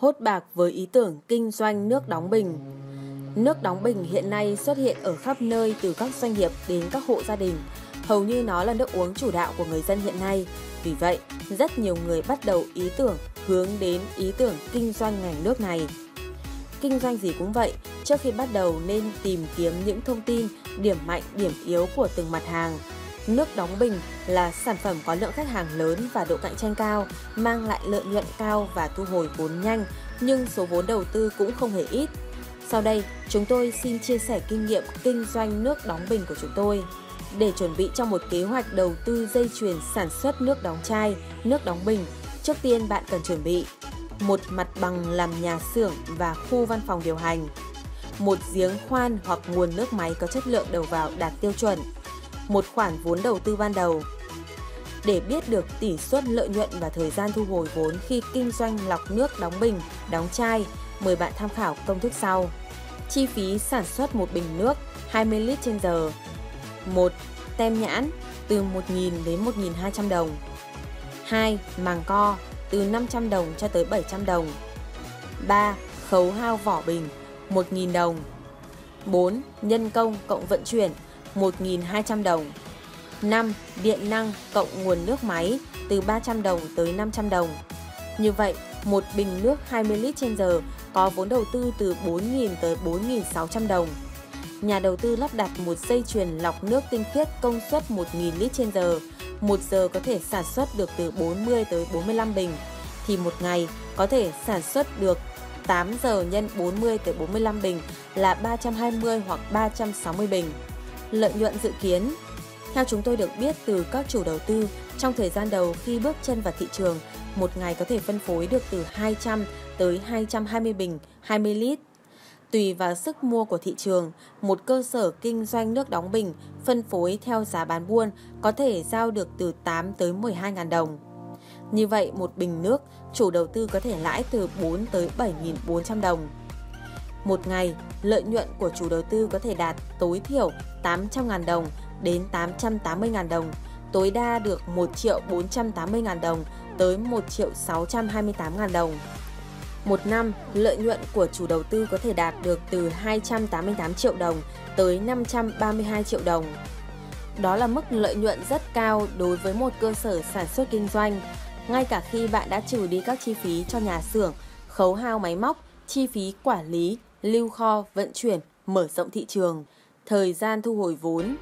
hốt bạc với ý tưởng kinh doanh nước đóng bình. Nước đóng bình hiện nay xuất hiện ở khắp nơi từ các doanh nghiệp đến các hộ gia đình. Hầu như nó là nước uống chủ đạo của người dân hiện nay. Vì vậy, rất nhiều người bắt đầu ý tưởng hướng đến ý tưởng kinh doanh ngành nước này. Kinh doanh gì cũng vậy, trước khi bắt đầu nên tìm kiếm những thông tin, điểm mạnh, điểm yếu của từng mặt hàng. Nước đóng bình là sản phẩm có lượng khách hàng lớn và độ cạnh tranh cao, mang lại lợi nhuận cao và thu hồi vốn nhanh, nhưng số vốn đầu tư cũng không hề ít. Sau đây, chúng tôi xin chia sẻ kinh nghiệm kinh doanh nước đóng bình của chúng tôi. Để chuẩn bị cho một kế hoạch đầu tư dây chuyền sản xuất nước đóng chai, nước đóng bình, trước tiên bạn cần chuẩn bị một mặt bằng làm nhà xưởng và khu văn phòng điều hành, một giếng khoan hoặc nguồn nước máy có chất lượng đầu vào đạt tiêu chuẩn, một khoản vốn đầu tư ban đầu. Để biết được tỷ suất lợi nhuận và thời gian thu hồi vốn khi kinh doanh lọc nước đóng bình, đóng chai, mời bạn tham khảo công thức sau. Chi phí sản xuất một bình nước 20 lít trên giờ. 1. Tem nhãn từ 1.000 đến 1.200 đồng. 2. Màng co từ 500 đồng cho tới 700 đồng. 3. Khấu hao vỏ bình 1.000 đồng. 4. Nhân công cộng vận chuyển 1.200 đồng. 5. Điện năng cộng nguồn nước máy từ 300 đồng tới 500 đồng. Như vậy, một bình nước 20 lít trên giờ có vốn đầu tư từ 4.000 tới 4.600 đồng. Nhà đầu tư lắp đặt một dây chuyền lọc nước tinh khiết công suất 1.000 lít trên giờ, một giờ có thể sản xuất được từ 40 tới 45 bình, thì một ngày có thể sản xuất được 8 giờ nhân 40 tới 45 bình là 320 hoặc 360 bình. Lợi nhuận dự kiến theo chúng tôi được biết từ các chủ đầu tư, trong thời gian đầu khi bước chân vào thị trường, một ngày có thể phân phối được từ 200 tới 220 bình 20 lít. Tùy vào sức mua của thị trường, một cơ sở kinh doanh nước đóng bình phân phối theo giá bán buôn có thể giao được từ 8 tới 12 ngàn đồng. Như vậy, một bình nước, chủ đầu tư có thể lãi từ 4 tới 7.400 đồng. Một ngày, lợi nhuận của chủ đầu tư có thể đạt tối thiểu 800.000 đồng đến 880.000 đồng, tối đa được 1 triệu 480.000 đồng tới 1 triệu 628.000 đồng. Một năm, lợi nhuận của chủ đầu tư có thể đạt được từ 288 triệu đồng tới 532 triệu đồng. Đó là mức lợi nhuận rất cao đối với một cơ sở sản xuất kinh doanh, ngay cả khi bạn đã trừ đi các chi phí cho nhà xưởng, khấu hao máy móc, chi phí quản lý, lưu kho, vận chuyển, mở rộng thị trường, thời gian thu hồi vốn.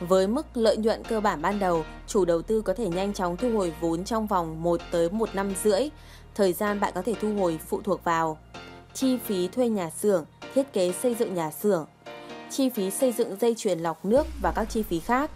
Với mức lợi nhuận cơ bản ban đầu, chủ đầu tư có thể nhanh chóng thu hồi vốn trong vòng 1 tới 1 năm rưỡi. Thời gian bạn có thể thu hồi phụ thuộc vào chi phí thuê nhà xưởng, thiết kế xây dựng nhà xưởng, chi phí xây dựng dây chuyền lọc nước và các chi phí khác.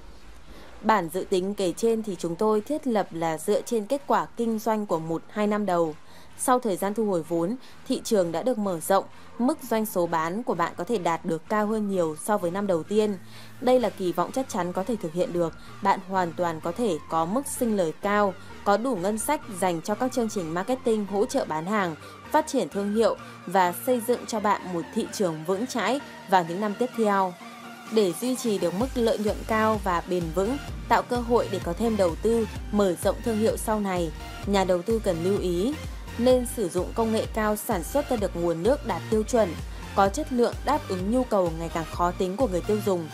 Bản dự tính kể trên thì chúng tôi thiết lập là dựa trên kết quả kinh doanh của 1-2 năm đầu. Sau thời gian thu hồi vốn, thị trường đã được mở rộng, mức doanh số bán của bạn có thể đạt được cao hơn nhiều so với năm đầu tiên. Đây là kỳ vọng chắc chắn có thể thực hiện được. Bạn hoàn toàn có thể có mức sinh lời cao, có đủ ngân sách dành cho các chương trình marketing hỗ trợ bán hàng, phát triển thương hiệu và xây dựng cho bạn một thị trường vững chãi vào những năm tiếp theo. Để duy trì được mức lợi nhuận cao và bền vững, tạo cơ hội để có thêm đầu tư, mở rộng thương hiệu sau này, nhà đầu tư cần lưu ý nên sử dụng công nghệ cao sản xuất ra được nguồn nước đạt tiêu chuẩn, có chất lượng đáp ứng nhu cầu ngày càng khó tính của người tiêu dùng.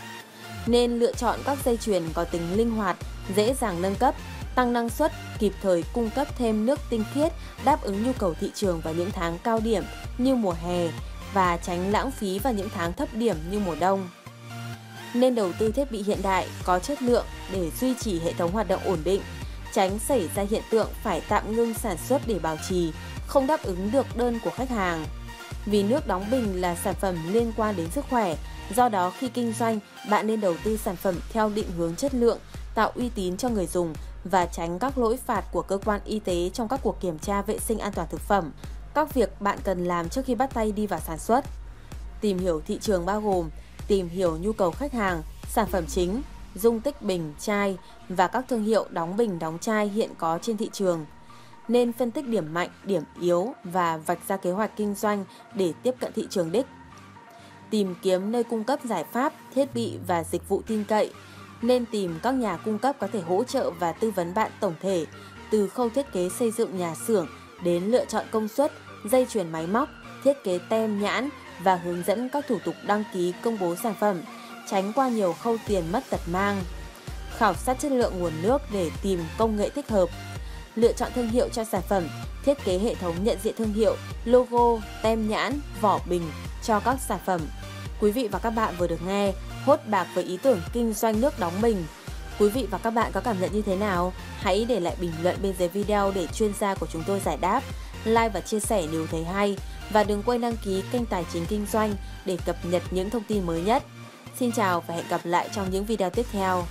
Nên lựa chọn các dây chuyền có tính linh hoạt, dễ dàng nâng cấp, tăng năng suất, kịp thời cung cấp thêm nước tinh khiết đáp ứng nhu cầu thị trường vào những tháng cao điểm như mùa hè và tránh lãng phí vào những tháng thấp điểm như mùa đông. Nên đầu tư thiết bị hiện đại có chất lượng để duy trì hệ thống hoạt động ổn định, tránh xảy ra hiện tượng phải tạm ngưng sản xuất để bảo trì, không đáp ứng được đơn của khách hàng. Vì nước đóng bình là sản phẩm liên quan đến sức khỏe, do đó khi kinh doanh, bạn nên đầu tư sản phẩm theo định hướng chất lượng, tạo uy tín cho người dùng và tránh các lỗi phạt của cơ quan y tế trong các cuộc kiểm tra vệ sinh an toàn thực phẩm. Các việc bạn cần làm trước khi bắt tay đi vào sản xuất. Tìm hiểu thị trường bao gồm tìm hiểu nhu cầu khách hàng, sản phẩm chính, dung tích bình, chai và các thương hiệu đóng bình đóng chai hiện có trên thị trường. Nên phân tích điểm mạnh, điểm yếu và vạch ra kế hoạch kinh doanh để tiếp cận thị trường đích. Tìm kiếm nơi cung cấp giải pháp, thiết bị và dịch vụ tin cậy. Nên tìm các nhà cung cấp có thể hỗ trợ và tư vấn bạn tổng thể từ khâu thiết kế xây dựng nhà xưởng đến lựa chọn công suất, dây chuyền máy móc, thiết kế tem nhãn và hướng dẫn các thủ tục đăng ký công bố sản phẩm, tránh qua nhiều khâu tiền mất tật mang. Khảo sát chất lượng nguồn nước để tìm công nghệ thích hợp. Lựa chọn thương hiệu cho sản phẩm, thiết kế hệ thống nhận diện thương hiệu, logo, tem nhãn, vỏ bình cho các sản phẩm. Quý vị và các bạn vừa được nghe hốt bạc với ý tưởng kinh doanh nước đóng bình. Quý vị và các bạn có cảm nhận như thế nào? Hãy để lại bình luận bên dưới video để chuyên gia của chúng tôi giải đáp. Like và chia sẻ nếu thấy hay. Và đừng quên đăng ký kênh Tài chính Kinh doanh để cập nhật những thông tin mới nhất. Xin chào và hẹn gặp lại trong những video tiếp theo.